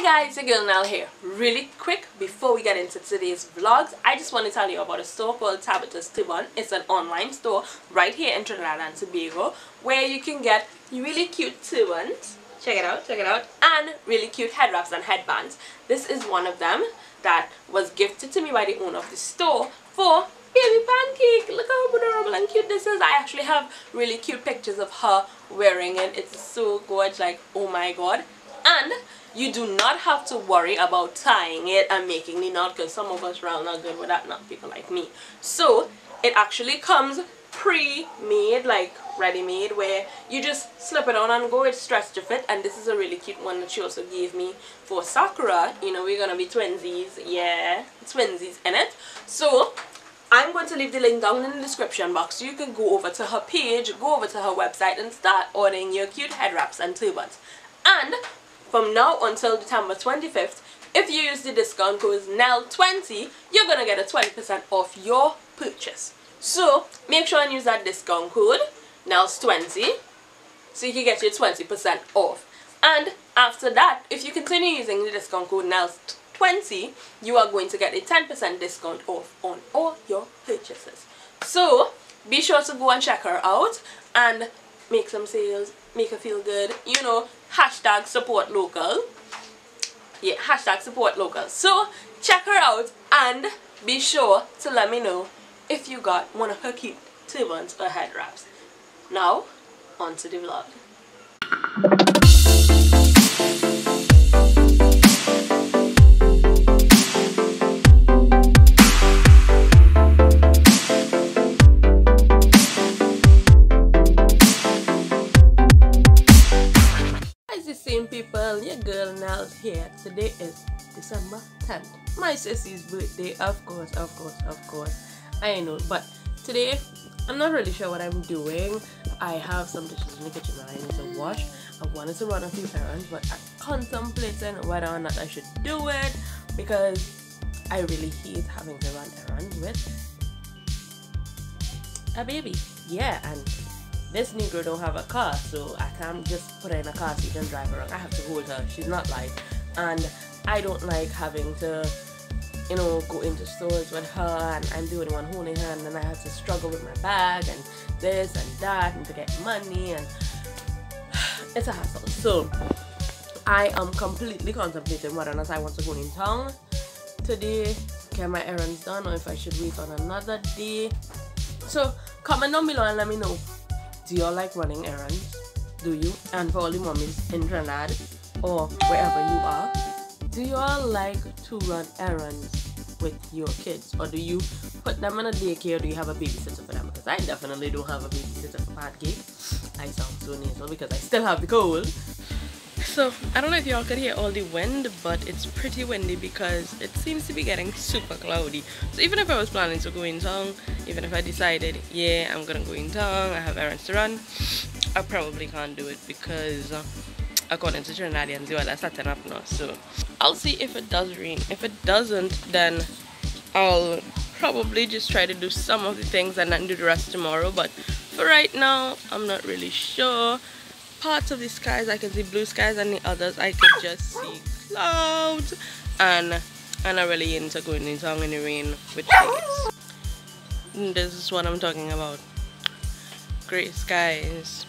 Hey guys, your girl Nell here. Really quick, before we get into today's vlogs, I just want to tell you about a store called Tabita's Turbans. It's an online store right here in Trinidad and Tobago where you can get really cute turbans. Check it out, check it out. And really cute head wraps and headbands. This is one of them that was gifted to me by the owner of the store for baby pancake look how adorable and cute this is i actually have really cute pictures of her wearing it it's so gorgeous like oh my god and you do not have to worry about tying it and making the knot because some of us are not good with that not people like me. So it actually comes pre-made like ready-made where you just slip it on and go it's stretched to fit. And this is a really cute one that she also gave me for Sakura. You know we're gonna be twinsies. Yeah twinsies in it. So I'm going to leave the link down in the description box. So you can go over to her page, go over to her website and start ordering your cute head wraps and turbans. And from now until December 25th, if you use the discount code NEL20, you're to get a 20% off your purchase. So, make sure and use that discount code, NELS20, so you can get your 20% off. And after that, if you continue using the discount code NELS20, 20 you are going to get a 10% discount off on all your purchases so be sure to go and check her out and make some sales make her feel good you know hashtag support local. Yeah hashtag support local. So check her out and be sure to let me know if you got one of her cute turbans or head wraps. Now on to the vlog 10th my sissy's birthday of course of course of course i know but today i'm not really sure what i'm doing i have some dishes in the kitchen that i need to wash i wanted to run a few errands but i'm contemplating whether or not i should do it because i really hate having to run errands with a baby yeah and this Negro don't have a car, so I can't just put her in a car seat and drive around. I have to hold her. She's not light. And I don't like having to, you know, go into stores with her and I'm only one holding her and then I have to struggle with my bag and this and that and to get money and it's a hassle. So I am completely contemplating whether or not I want to go in town today, get my errands done or if I should wait on another day. So comment down below and let me know do y'all like running errands? Do you? And for all the mommies in Trinidad or wherever you are, do y'all like to run errands with your kids? Or do you put them in a daycare or do you have a babysitter for them? Because I definitely don't have a babysitter for pancake. I sound so nasal because I still have the cold. So, I don't know if y'all could hear all the wind, but it's pretty windy because it seems to be getting super cloudy. So even if I was planning to go in town, even if I decided, yeah, I'm gonna go in town, I have errands to run, I probably can't do it because uh, according to Trinidadians, the weather's setting up now. So, I'll see if it does rain. If it doesn't, then I'll probably just try to do some of the things and then do the rest tomorrow. But for right now, I'm not really sure parts of the skies I can see blue skies and the others I can just see clouds and I'm not really into going in town in the rain with kids. Mm, this is what I'm talking about. Great skies.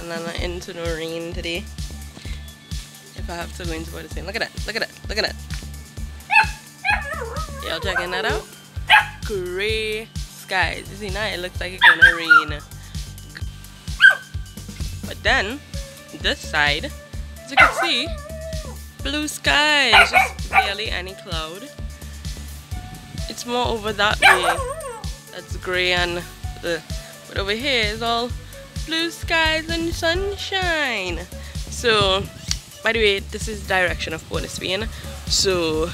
And not into the rain today. If I have to go into what it's saying. Look at that, look at that, look at that. Y'all checking that out? Gray skies. You see now it looks like it's gonna rain. But then, this side, as you can see, blue skies, just barely any cloud. It's more over that way. That's gray and the, but over here is all blue skies and sunshine. So, by the way, this is direction of Port Spain. So,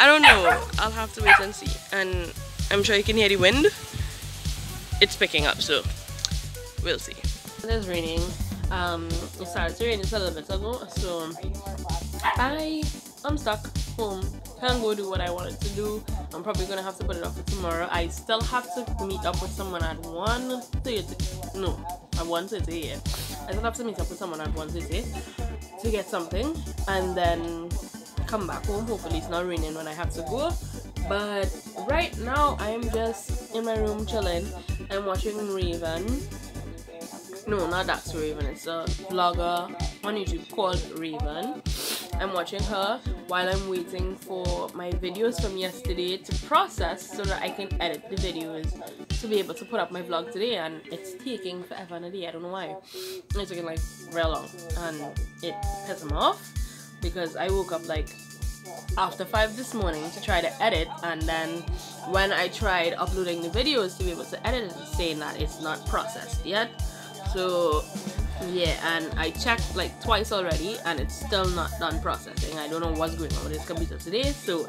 I don't know. I'll have to wait and see. And I'm sure you can hear the wind. It's picking up, so we'll see. It is raining um, it started to rain a little bit ago, so I I'm stuck home. Can't go do what I wanted to do. I'm probably gonna have to put it off for tomorrow. I still have to meet up with someone at 1.30. No, at 1.30 yeah. I still have to meet up with someone at 1.30 to get something and then come back home. Hopefully it's not raining when I have to go. But right now I am just in my room chilling. I'm watching Raven. No, not that's Raven. It's a vlogger on YouTube called Raven. I'm watching her while I'm waiting for my videos from yesterday to process so that I can edit the videos to be able to put up my vlog today and it's taking forever and a day. I don't know why. It's taking like real long and it pisses me off because I woke up like after 5 this morning to try to edit and then when I tried uploading the videos to be able to edit it it's saying that it's not processed yet so yeah and I checked like twice already and it's still not done processing I don't know what's going on with this computer today so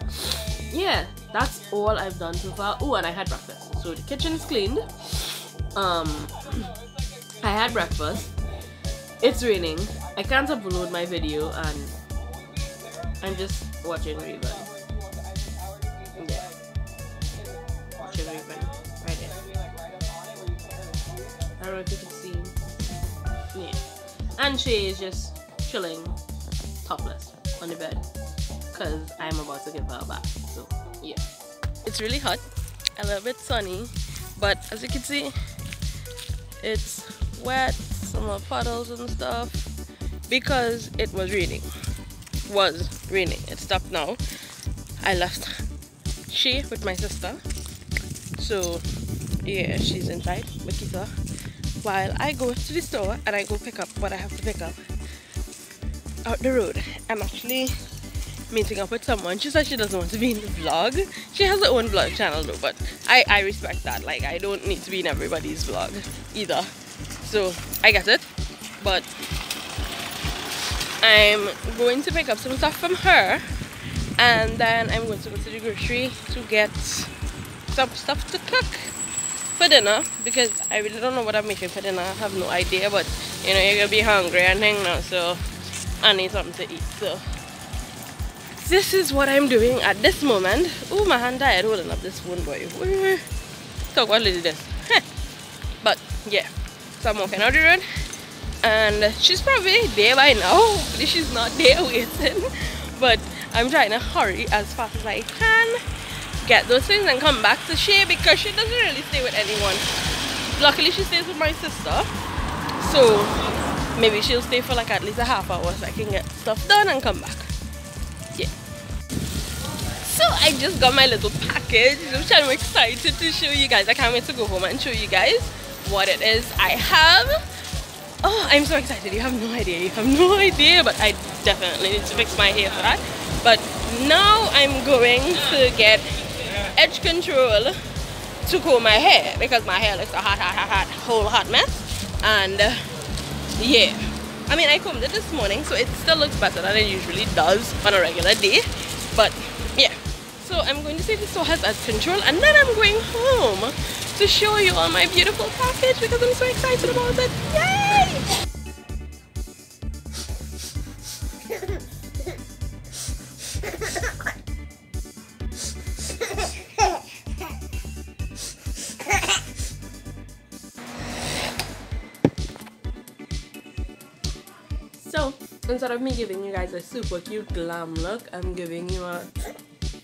yeah that's all I've done so far oh and I had breakfast so the kitchen is cleaned um I had breakfast it's raining I can't upload my video and I'm just watching Raven. Yeah. Watching Raven. Right there. I don't know if you can. And she is just chilling topless on the bed. Because I'm about to give her a bath. So, yeah. It's really hot. A little bit sunny. But as you can see, it's wet. Some puddles and stuff. Because it was raining was raining. It stopped now. I left she with my sister. So yeah, she's inside, Makita. While I go to the store and I go pick up what I have to pick up out the road. I'm actually meeting up with someone. She said she doesn't want to be in the vlog. She has her own vlog channel though, but I, I respect that. Like I don't need to be in everybody's vlog either. So I get it. But I'm going to pick up some stuff from her and then I'm going to go to the grocery to get some stuff to cook for dinner because I really don't know what I'm making for dinner. I have no idea but you know you're gonna be hungry and thing now so I need something to eat so this is what I'm doing at this moment. Oh my hand tired holding up this phone boy. Talk is this? but yeah so I'm walking out the road and she's probably there by now hopefully she's not there waiting but I'm trying to hurry as fast as I can get those things and come back to Shay because she doesn't really stay with anyone luckily she stays with my sister so maybe she'll stay for like at least a half hour so I can get stuff done and come back yeah so I just got my little package which I'm excited to show you guys I can't wait to go home and show you guys what it is I have Oh, I'm so excited. You have no idea. You have no idea. But I definitely need to fix my hair for that. But now I'm going to get edge control to comb my hair because my hair looks a hot, hot, hot, hot, whole hot mess. And uh, yeah. I mean, I combed it this morning, so it still looks better than it usually does on a regular day. But yeah. So I'm going to say the store has edge control and then I'm going home to show you all my beautiful package because I'm so excited about it. Yay! Instead of me giving you guys a super cute glam look, I'm giving you a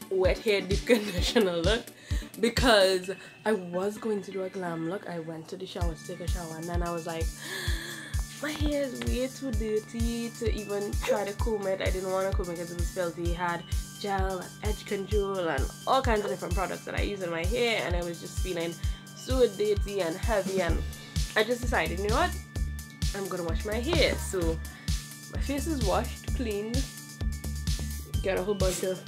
wet hair deep conditioner look because I was going to do a glam look. I went to the shower to take a shower and then I was like, my hair is way too dirty to even try to comb it. I didn't want to comb it because it was filthy. It had gel and edge control and all kinds of different products that I use in my hair and I was just feeling so dirty and heavy and I just decided, you know what? I'm gonna wash my hair. So face is washed, cleaned, get a whole bunch of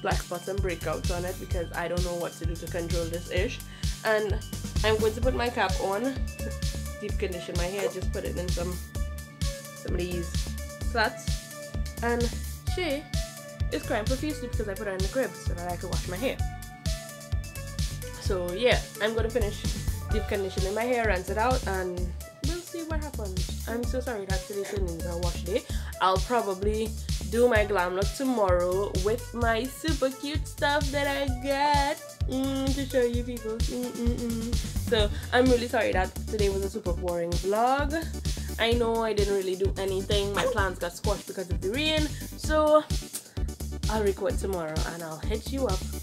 black spots and breakouts on it because I don't know what to do to control this ish. And I'm going to put my cap on, deep condition my hair, just put it in some, some of these flats. And she is crying profusely because I put her in the crib so that I could wash my hair. So yeah, I'm going to finish deep conditioning my hair, rinse it out, and we'll see what happens. I'm so sorry that today's turned into a wash day. I'll probably do my glam look tomorrow with my super cute stuff that I got mm, to show you people. Mm -mm -mm. so I'm really sorry that today was a super boring vlog. I know I didn't really do anything. My plans got squashed because of the rain. So I'll record tomorrow and I'll hit you up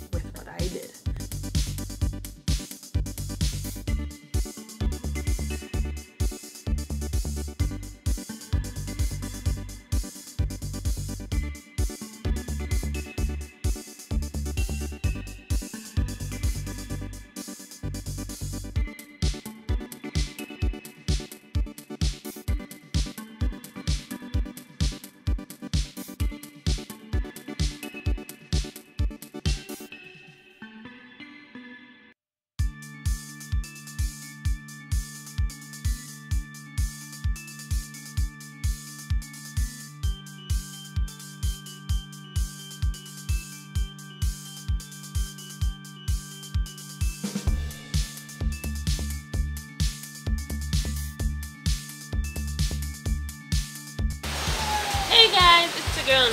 girl.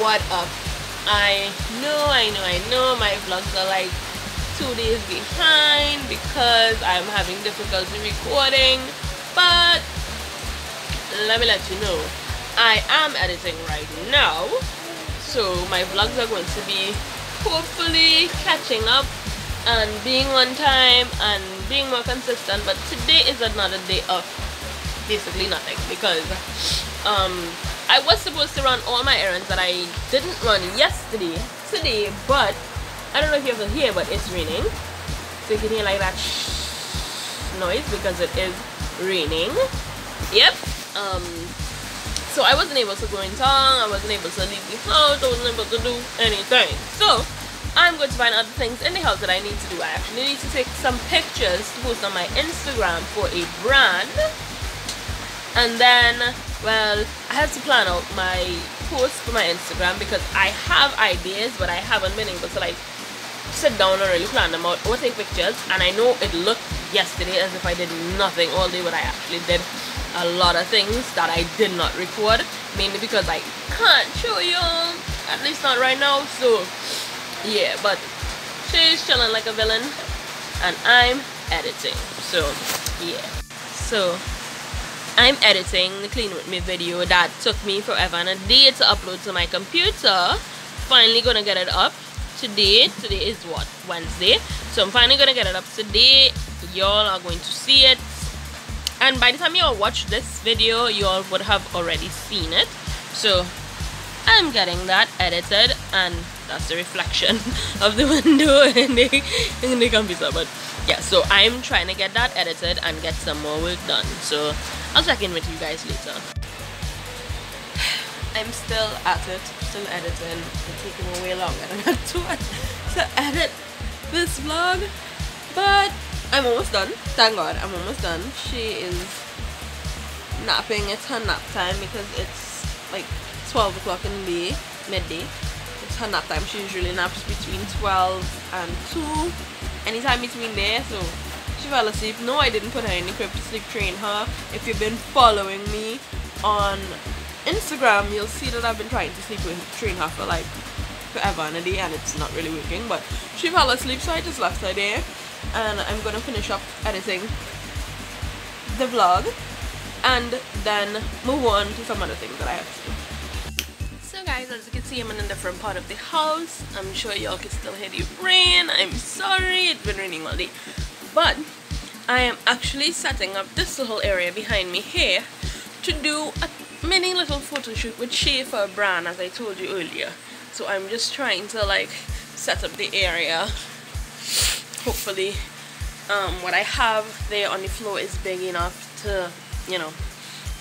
What up? I know, I know, I know my vlogs are like two days behind because I'm having difficulty recording, but let me let you know, I am editing right now, so my vlogs are going to be hopefully catching up and being on time and being more consistent, but today is another day of basically nothing because um I was supposed to run all my errands that I didn't run yesterday today but I don't know if you can hear but it's raining. So you can hear like that noise because it is raining. Yep um so I wasn't able to go in town I wasn't able to leave the house I wasn't able to do anything. So I'm going to find other things in the house that I need to do. I actually need to take some pictures to post on my Instagram for a brand. And then well I have to plan out my posts for my Instagram because I have ideas but I haven't been able to like sit down and really plan them out or take pictures. And I know it looked yesterday as if I did nothing all day but I actually did a lot of things that I did not record mainly because I can't show you at least not right now so yeah but she's chilling like a villain and I'm editing so yeah. So I'm editing the Clean With Me video that took me forever and a day to upload to my computer. Finally gonna get it up today. Today is what? Wednesday. So I'm finally gonna get it up today. Y'all are going to see it. And by the time y'all watch this video, y'all would have already seen it. So I'm getting that edited and that's the reflection of the window in the, in the computer. But yeah, so I'm trying to get that edited and get some more work done. So I'll check in with you guys later. I'm still at it, still editing. It's taking way longer than I thought to edit this vlog. But I'm almost done. Thank God, I'm almost done. She is napping. It's her nap time because it's like 12 o'clock in the day, midday. It's her nap time. She usually naps between 12 and 2. Anytime between there, so fell asleep. No, I didn't put her in the crib to sleep train her. If you've been following me on Instagram, you'll see that I've been trying to sleep with train her for like forever and a day and it's not really working. But she fell asleep, so I just left her there. And I'm gonna finish up editing the vlog and then move on to some other things that I have to do so guys as you can see I'm in a different part of the house I'm sure y'all can still hear the rain I'm sorry it's been raining all day but I am actually setting up this little area behind me here to do a mini little photo shoot with Schaefer brand as I told you earlier. So I'm just trying to like set up the area. Hopefully um, what I have there on the floor is big enough to, you know,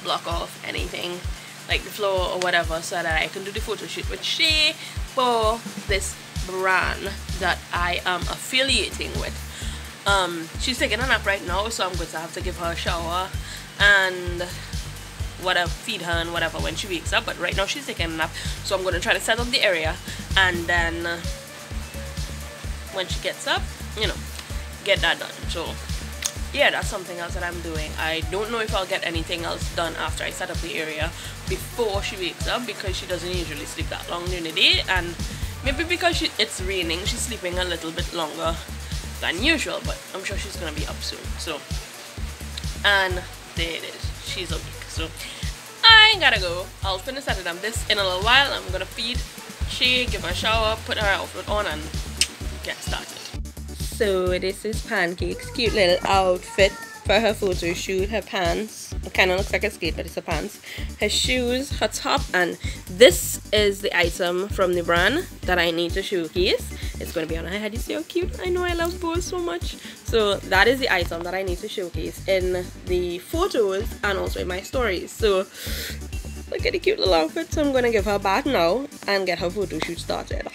block off anything like the floor or whatever so that I can do the photo shoot with Shay for this brand that I am affiliating with um she's taking a nap right now so i'm going to have to give her a shower and whatever feed her and whatever when she wakes up but right now she's taking a nap so i'm going to try to set up the area and then when she gets up you know get that done. So yeah that's something else that i'm doing. I don't know if i'll get anything else done after i set up the area before she wakes up because she doesn't usually sleep that long during the day and maybe because she, it's raining she's sleeping a little bit longer than usual but I'm sure she's gonna be up soon so and there it is she's awake so I gotta go I'll finish setting up this in a little while I'm gonna feed she give her a shower, put her outfit on and get started. So this is Pancake's cute little outfit for her photo shoot. Her pants, it kind of looks like a skate but it's a pants. Her shoes, her top and this is the item from the brand that I need to showcase. It's going to be on her head. You see how cute? I know I love bows so much. So that is the item that I need to showcase in the photos and also in my stories. So look at the cute little outfit. So I'm going to give her a bath now and get her photo shoot started.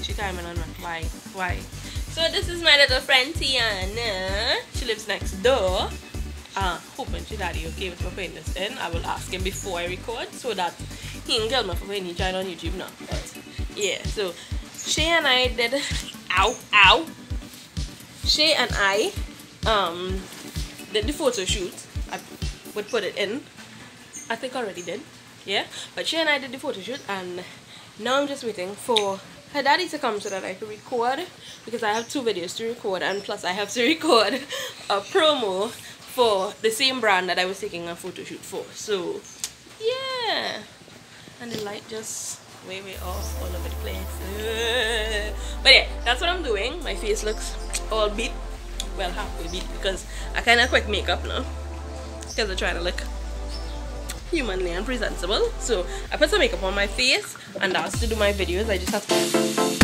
She coming on why? Why? So this is my little friend Tiana. She lives next door. Uh hoping she daddy okay with me putting this in I will ask him before I record so that he can get for when he join on YouTube now. But yeah so she and I did ow ow. She and I um did the photo shoot. I would put it in. I think already did yeah. But she and I did the photo shoot and now I'm just waiting for her daddy to come so that I could record because I have two videos to record and plus I have to record a promo for the same brand that I was taking a photo shoot for. So yeah. And the light just way way off all over the place. but yeah, that's what I'm doing. My face looks all beat. Well halfway beat because I kinda quick makeup now. Because I try to look humanly and presentable. So I put some makeup on my face and that's to do my videos. I just have to